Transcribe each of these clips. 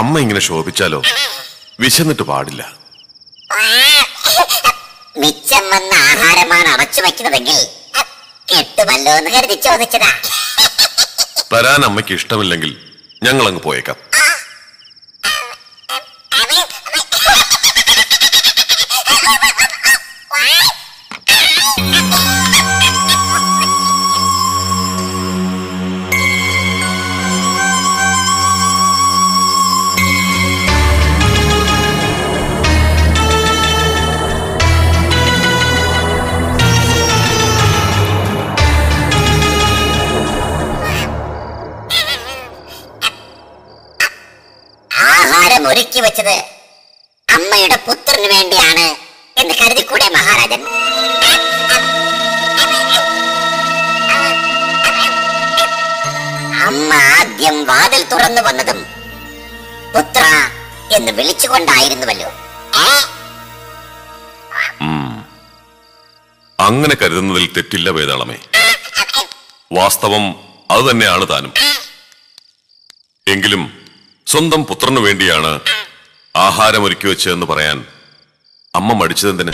അമ്മ ഇങ്ങനെ ശോഭിച്ചാലോ? വിശന്നിട്ട് പാടില്ല. മിച്ചം വന്ന ആഹാരമാണ് അടച്ചു വെക്കുന്നതെങ്കിൽ കിട്ടുമല്ലോ എന്ന് കരുതി ചോദിച്ചതാ. തരാൻ അമ്മയ്ക്ക് ഇഷ്ടമില്ലെങ്കിൽ ഞങ്ങൾ അങ്ങ് പോയേക്കാം. തുറന്നു വന്നതും പുത്ര എന്ന് വിളിച്ചുകൊണ്ടായിരുന്നുവല്ലോ? അങ്ങനെ കരുതുന്നതിൽ തെറ്റില്ല വേതാളമേ വാസ്തവം അത് തന്നെയാണ് താനും. എങ്കിലും സ്വന്തം പുത്രനു വേണ്ടിയാണ് ആഹാരം ഒരുക്കി വെച്ചതെന്ന് പറയാൻ അമ്മ മടിച്ചതെന്തിന്?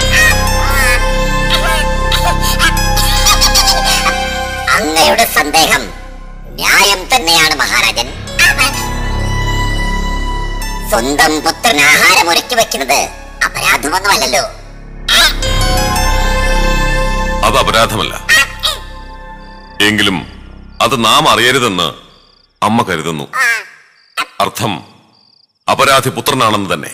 അങ്ങയുടെ സന്ദേഹം ന്യായം തന്നെയാണ് മഹാരാജൻ. സ്വന്തം പുത്രൻ ആഹാരം ഒരുക്കി വെക്കുന്നത് അപരാധമൊന്നുമല്ലല്ലോ. അത് അപരാധമല്ല. എങ്കിലും അത് നാം അറിയരുതെന്ന് അമ്മ കരുതുന്നു. അർത്ഥം അപരാധി പുത്രനാണെന്ന് തന്നെ.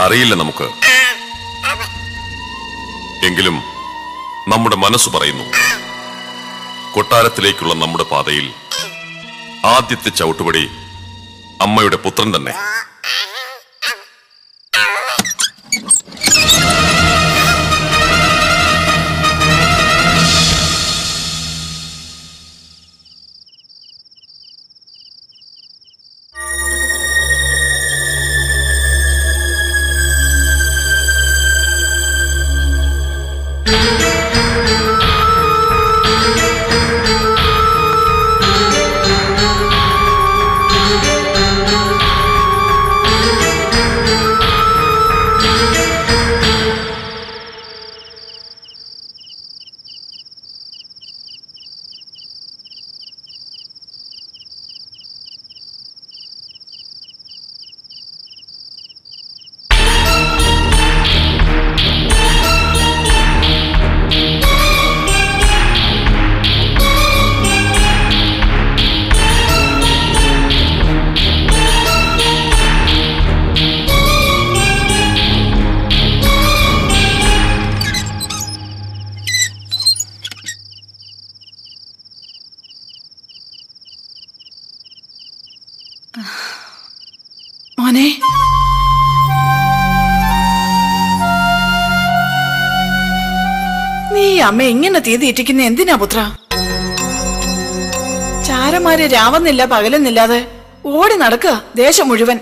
അറിയില്ല നമുക്ക്. എങ്കിലും നമ്മുടെ മനസ്സ് പറയുന്നു. കൊട്ടാരത്തിലേക്കുള്ള നമ്മുടെ പാതയിൽ ആദ്യത്തെ ചവിട്ടുപടി അമ്മയുടെ പുത്രൻ തന്നെ. അമ്മ ഇങ്ങനെ തീ തീറ്റിക്കുന്ന എന്തിനാ പുത്ര? ചാരന്മാര് രാവുന്നില്ല പകലുന്നില്ലാതെ ഓടി നടക്കുക ദേശം മുഴുവൻ.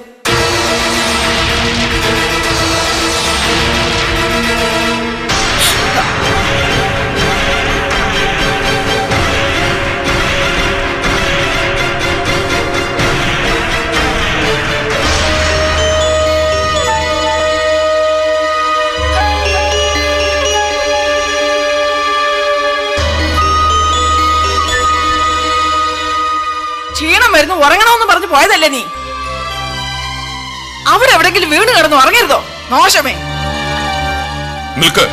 പോയതല്ലേ നീ? അവരെവിടെങ്കിലും വീണ് കിടന്ന് ഉറങ്ങരുതോ? മോശമേ. നിൽക്ക്.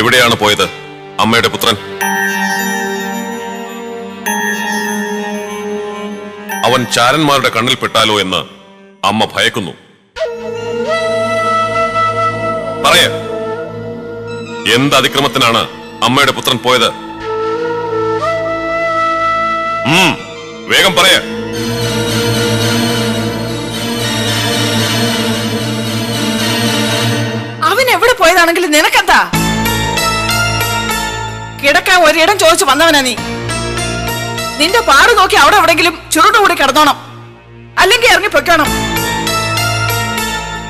എവിടെയാണ് പോയത്? അമ്മയുടെ പുത്രൻ? അവൻ ചാരന്മാരുടെ കണ്ണിൽ പെട്ടാലോ എന്ന് അമ്മ ഭയക്കുന്നു. പറയ. എന്ത് അതിക്രമത്തിനാണ് അമ്മയുടെ പുത്രൻ പോയത്. വേഗം പറയ. അവൻ എവിടെ പോയതാണെങ്കിലും നിനക്കെന്താ? കിടക്കാൻ ഒരിടം ചോദിച്ചു വന്നവനാ നീ. നിന്റെ പാട് നോക്കി അവിടെ എവിടെങ്കിലും ചുരുണ്ടുകൂടി കിടന്നോണം. അല്ലെങ്കിൽ ഇറങ്ങി പൊയ്ക്കണം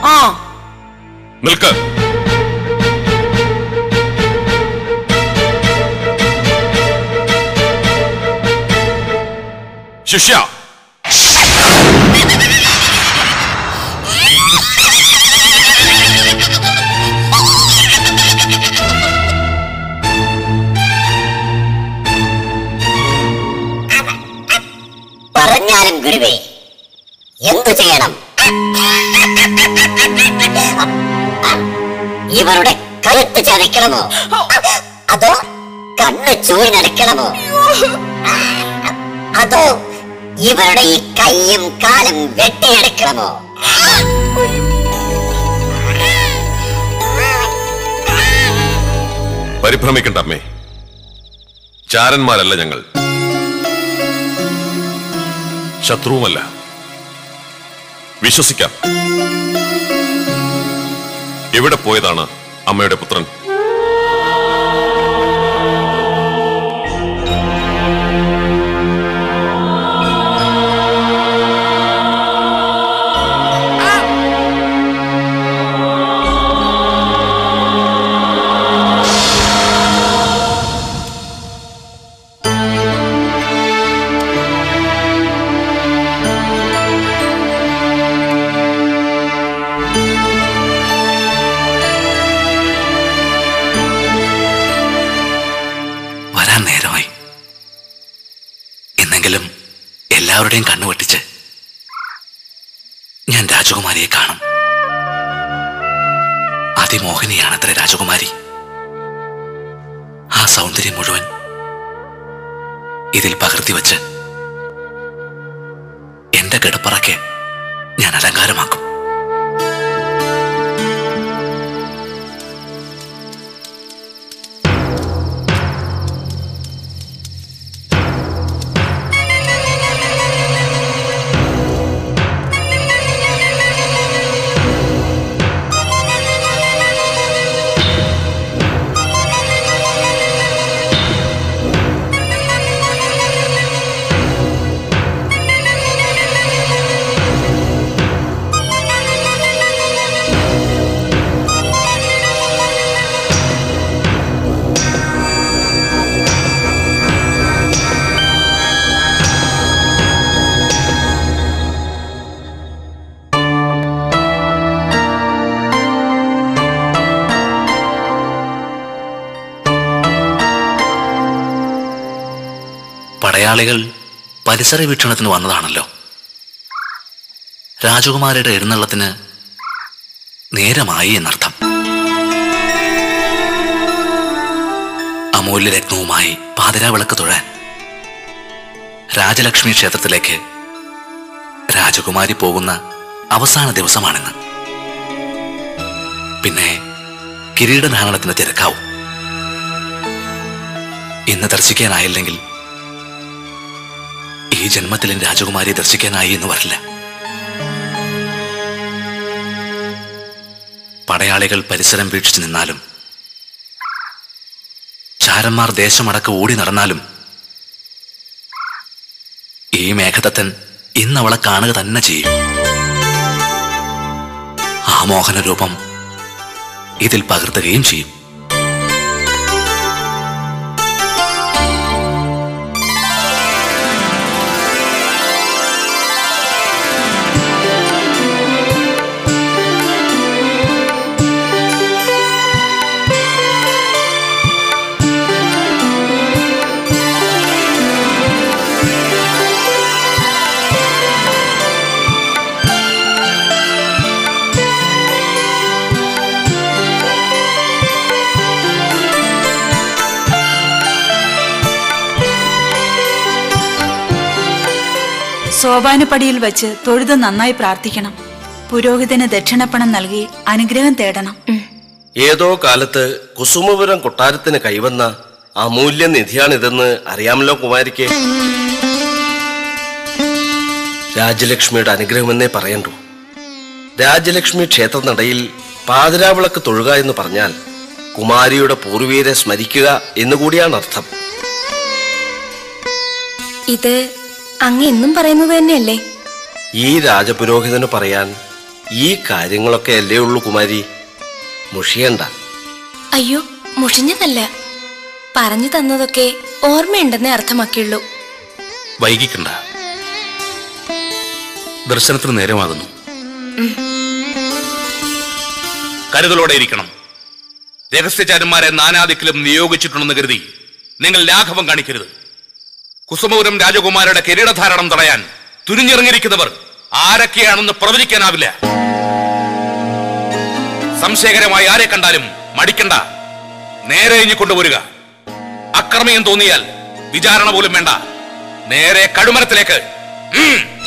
ആ. നിൽക്ക്. ശിഷ്യ പറഞ്ഞാലും ഗുരുവേ എന്തു ചെയ്യണം? ഇവരുടെ കഴുത്ത് ചതയ്ക്കണമോ? അതോ കണ്ണ് ചൂഴിനടക്കണമോ അതോ ഇവരുടെ ഈ കൈയും കാലും വെട്ടിയെടുക്കണമോ? പരിഭ്രമിക്കണ്ട അമ്മേ. ചാരന്മാരല്ല ഞങ്ങൾ. ശത്രുവുമല്ല. വിശ്വസിക്കാം. എവിടെ പോയതാണ് അമ്മയുടെ പുത്രൻ? എല്ലാവരുടെയും കണ്ണു വെട്ടിച്ച് ഞാൻ രാജകുമാരിയെ കാണും. അതിമോഹിനിയാണത്ര രാജകുമാരി. ആ സൗന്ദര്യം മുഴുവൻ ഇതിൽ പകർത്തി വച്ച് എന്റെ കിടപ്പറയ്ക്ക് ഞാൻ അലങ്കാരമാക്കും. പടയാളികൾ പരിസര വീക്ഷണത്തിന് വന്നതാണല്ലോ. രാജകുമാരിയുടെ എഴുന്നള്ളത്തിന് നേരമായി എന്നർത്ഥം. അമൂല്യ രത്നവുമായി പാതിരാവിളക്ക് തൊഴാൻ രാജലക്ഷ്മി ക്ഷേത്രത്തിലേക്ക് രാജകുമാരി പോകുന്ന അവസാന ദിവസമാണിന്ന്. പിന്നെ കിരീടധാരണത്തിന് തിരക്കാവും. ഇന്ന് ദർശിക്കാനായില്ലെങ്കിൽ ഈ ജന്മത്തിൽ രാജകുമാരിയെ ദർശിക്കാനായി എന്ന് വരില്ല. പടയാളികൾ പരിസരം വീക്ഷിച്ചു നിന്നാലും ചാരന്മാർ ദേശമടക്ക ഓടി നടന്നാലും ഈ മേഘദത്തൻ ഇന്ന് അവളെ കാണുക തന്നെ ചെയ്യും. ആ മോഹന രൂപം ഇതിൽ പകർത്തുകയും ചെയ്യും. സോപാനപ്പടിയിൽ വെച്ച് തൊഴുത് നന്നായി പ്രാർത്ഥിക്കണം. പുരോഹിതന് ദക്ഷിണപ്പണം നൽകി അനുഗ്രഹം തേടണം. ഏതോ കാലത്ത് കുസുമപുരം കൊട്ടാരത്തിന് കൈവന്ന അമൂല്യ നിധിയാണിതെന്ന് അറിയാമല്ലോ കുമാരിക്ക്. രാജലക്ഷ്മിയുടെ അനുഗ്രഹമെന്നേ പറയണ്ടു. രാജലക്ഷ്മി ക്ഷേത്രനടയിൽ പാതിരാവിളക്ക് തൊഴുക എന്ന് പറഞ്ഞാൽ കുമാരിയുടെ പൂർവീരെ സ്മരിക്കുക എന്നുകൂടിയാണ് അർത്ഥം ഇത് അങ്ങ് എന്നും പറയുന്നത് തന്നെയല്ലേ? ഈ രാജപുരോഹിതന് പറയാൻ ഈ കാര്യങ്ങളൊക്കെ അല്ലേ ഉള്ളൂ കുമാരി. മുഷിയണ്ട. അയ്യോ മുഷിഞ്ഞതല്ല. പറഞ്ഞു തന്നതൊക്കെ ഓർമ്മയുണ്ടെന്നേ അർത്ഥമാക്കിയുള്ളൂ. വൈകിക്കണ്ട. ദർശനത്തിന് നേരമാകുന്നു. കരുതലോടെ ഇരിക്കണം. രഹസ്യചാരന്മാരെ നാനാദിക്കിലും നിയോഗിച്ചിട്ടുണ്ടെന്ന് കരുതി നിങ്ങൾ ലാഘവം കാണിക്കരുത്. കുസുമപുരം രാജകുമാരുടെ കിരീടധാരണം തടയാൻ തുനിഞ്ഞിറങ്ങിയിരിക്കുന്നവർ ആരൊക്കെയാണെന്ന് പ്രവചിക്കാനാവില്ല. സംശയകരമായി ആരെ കണ്ടാലും മടിക്കണ്ട. നേരെ ഇനി കൊണ്ടുവരിക. അക്രമയം തോന്നിയാൽ വിചാരണ പോലും വേണ്ട. നേരെ കടുമരത്തിലേക്ക്. ഉം.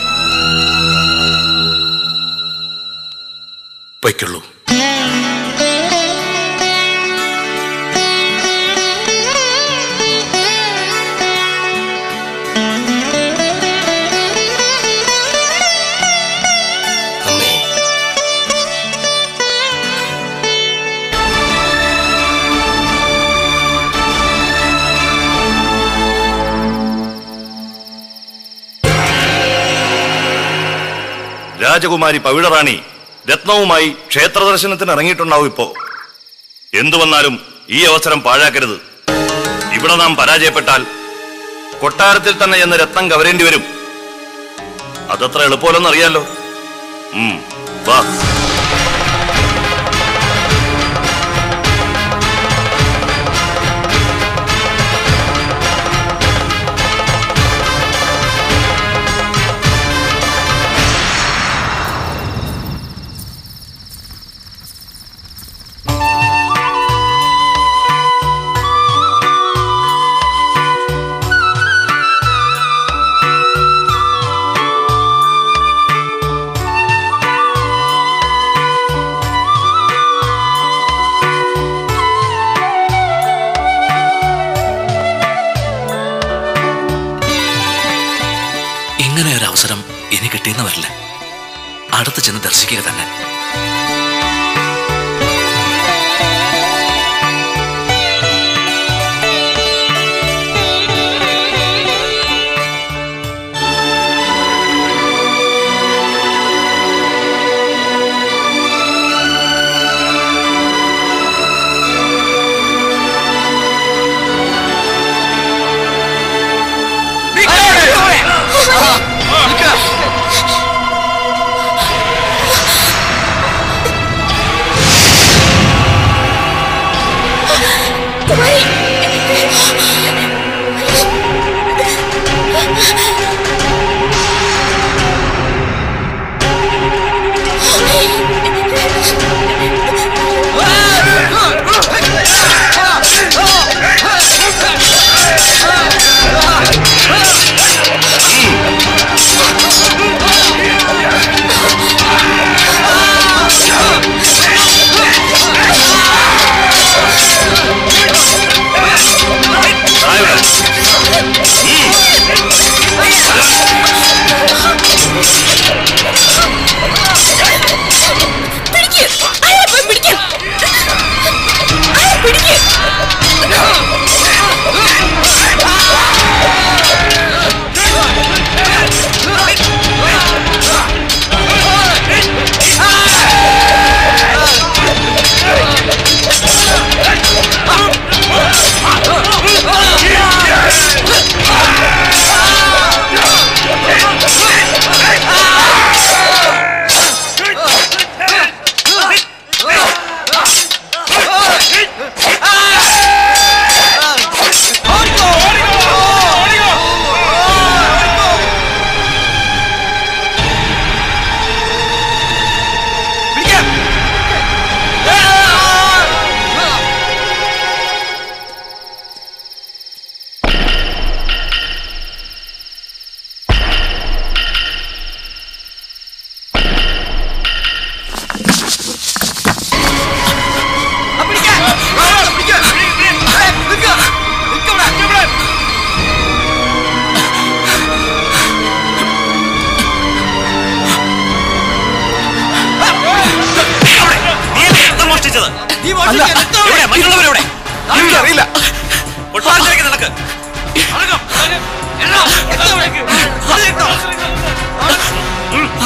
രാജകുമാരി പവിഴറാണി രത്നവുമായി ക്ഷേത്ര ദർശനത്തിന് ഇറങ്ങിയിട്ടുണ്ടാവും ഇപ്പോ. എന്തു വന്നാലും ഈ അവസരം പാഴാക്കരുത്. ഇവിടെ നാം പരാജയപ്പെട്ടാൽ കൊട്ടാരത്തിൽ തന്നെ എന്ന് രത്നം കവരേണ്ടി വരും. അതത്ര എളുപ്പമല്ലെന്നറിയാലോ വാ. അടുത്ത് ചെന്ന് ദർശിക്കുക തന്നെ. മോഷ്ടിച്ചത്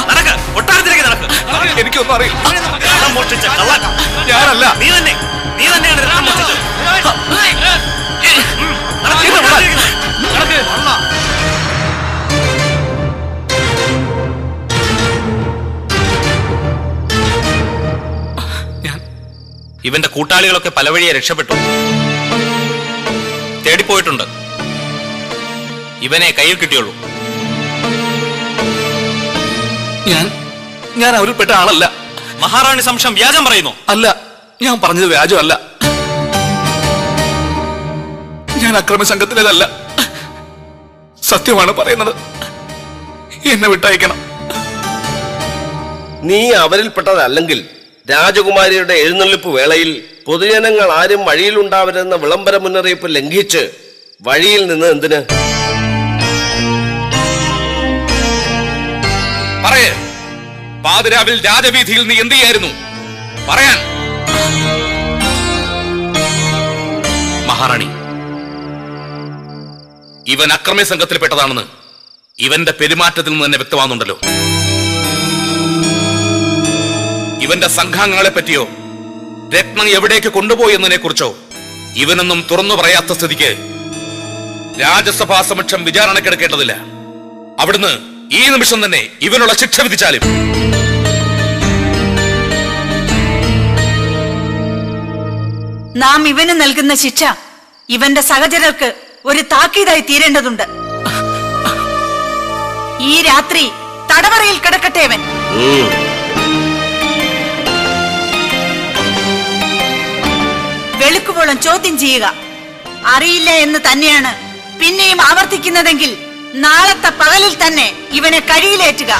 നടക്ക് അറിയില്ല നീ തന്നെ നീ തന്നെയാണ് നടക്ക് ഇവന്റെ കൂട്ടാളികളൊക്കെ പല വഴിയെ രക്ഷപ്പെട്ടു. തേടിപ്പോയിട്ടുണ്ട് ഇവനെ കയ്യിൽ കിട്ടിയുള്ളൂ. ഞാൻ ഞാൻ അവരിൽ പെട്ട ആളല്ല. മഹാറാണി സംശയം വ്യാജം പറയുന്നു. അല്ല ഞാൻ പറഞ്ഞത് വ്യാജമല്ല. ഞാൻ അക്രമ സംഘത്തിലേതല്ല. സത്യമാണ് പറയുന്നത്. എന്നെ വിട്ടയക്കണം. നീ അവരിൽപ്പെട്ടതല്ലെങ്കിൽ രാജകുമാരിയുടെ എഴുന്നള്ളിപ്പ് വേളയിൽ പൊതുജനങ്ങൾ ആരും വഴിയിലുണ്ടാവരുതെന്ന വിളംബര മുന്നറിയിപ്പ് ലംഘിച്ച് വഴിയിൽ നിന്ന് എന്തിന്? പറയേ. പാതിരാവിൽ രാജവീഥിയിൽ നീ എന്ത് ചെയ്യായിരുന്നു? പറയാൻ. മഹാറാണി ഇവൻ അക്രമി സംഘത്തിൽപ്പെട്ടതാണെന്ന് ഇവന്റെ പെരുമാറ്റത്തിൽ നിന്ന് തന്നെ വ്യക്തമാകുന്നുണ്ടല്ലോ ഇവന്റെ സംഘാംഗങ്ങളെ പറ്റിയോ? രത്നം എവിടേക്ക് കൊണ്ടുപോയി എന്നതിനെ കുറിച്ചോ ഇവനൊന്നും തുറന്നു പറയാത്ത സ്ഥിതിക്ക് രാജസഭാ സമക്ഷം വിചാരണക്കെടുക്കേണ്ടതില്ല അവിടുന്ന് ഈ നിമിഷം തന്നെ ഇവനുള്ള ശിക്ഷ വിധിച്ചാലും. നാം ഇവന് നൽകുന്ന ശിക്ഷ ഇവന്റെ സഹചരർക്ക് ഒരു താക്കീതായി തീരേണ്ടതുണ്ട്. ഈ രാത്രി തടവറയിൽ കിടക്കട്ടെ അവൻ വെളുക്കുവോളം ചോദ്യം ചെയ്യുക. അറിയില്ല എന്ന് തന്നെയാണ് പിന്നെയും ആവർത്തിക്കുന്നതെങ്കിൽ നാളത്തെ പകലിൽ തന്നെ ഇവനെ കഴിയിലേറ്റുക.